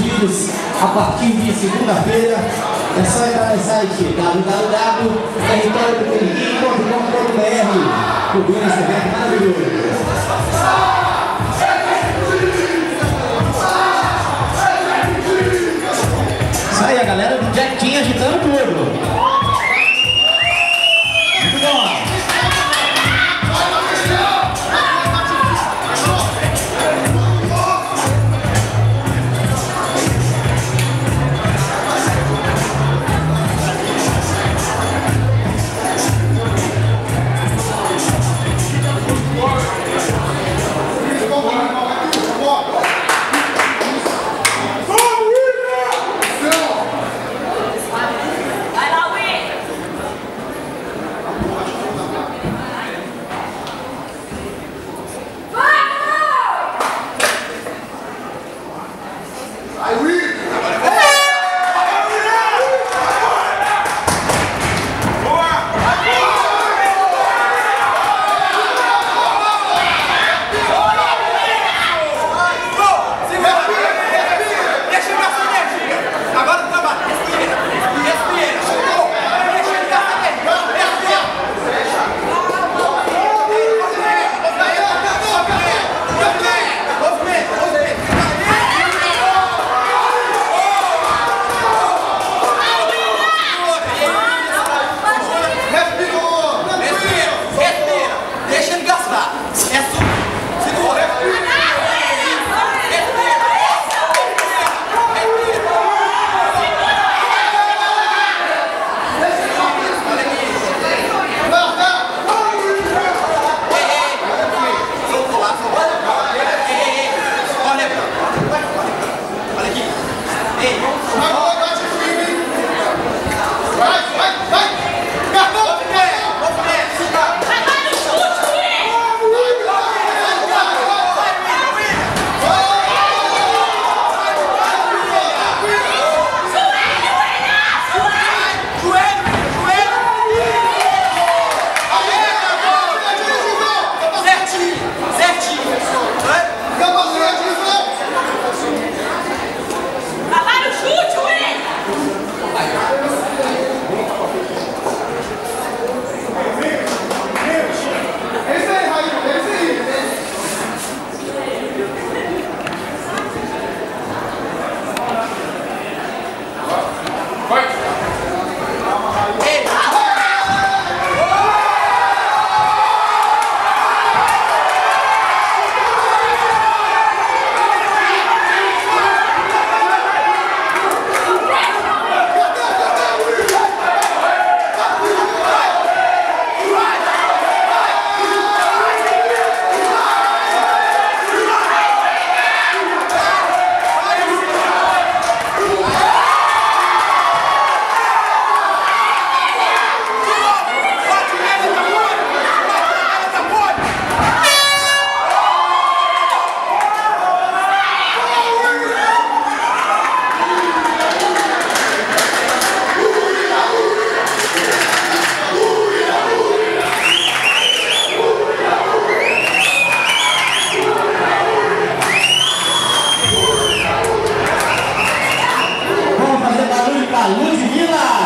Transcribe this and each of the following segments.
vídeos a partir de segunda-feira. É só entrar no site www.territoriodopeniquim.com.br Cobrindo esse evento maravilhoso. Isso aí, a galera do Jack agitando tudo. para Ludmilla.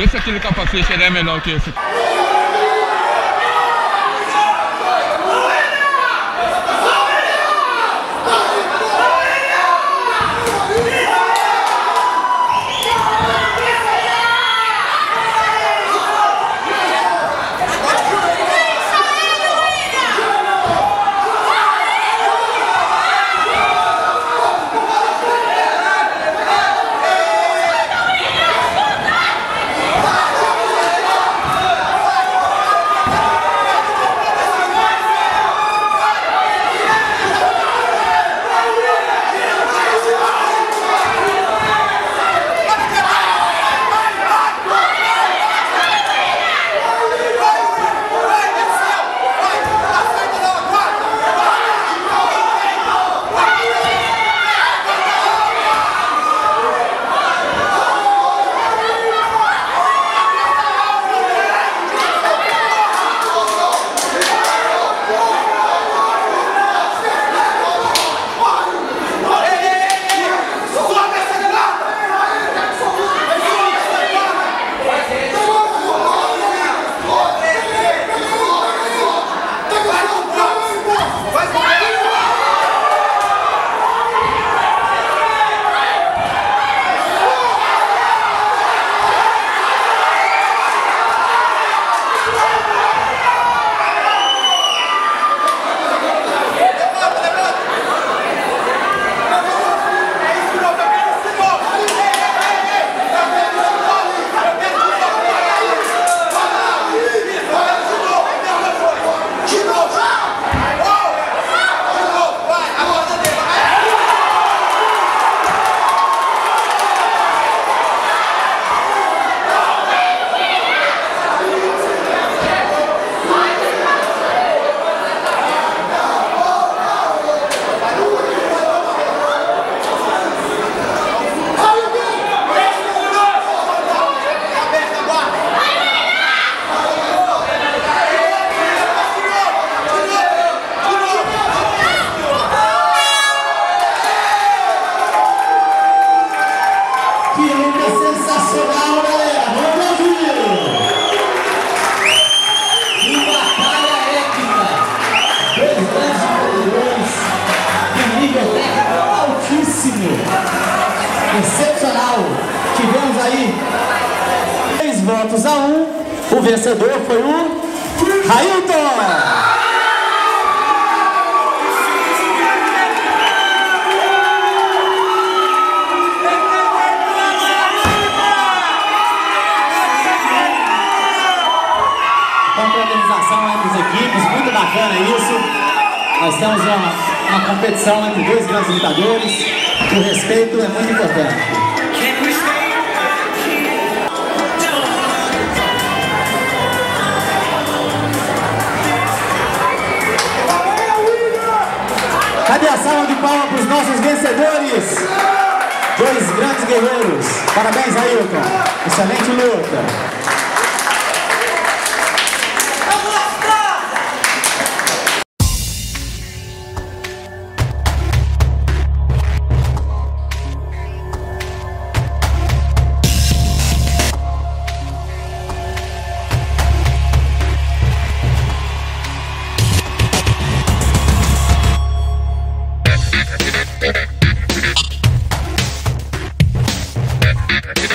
Vê se aquele capacete é melhor que esse. Vencedor foi o Railton! Confraternização entre as equipes, muito bacana isso. Nós temos uma, uma competição entre dois grandes lutadores. O respeito é muito importante. Salva de palmas para os nossos vencedores? Dois grandes guerreiros. Parabéns, Ailton. Excelente luta. Yeah.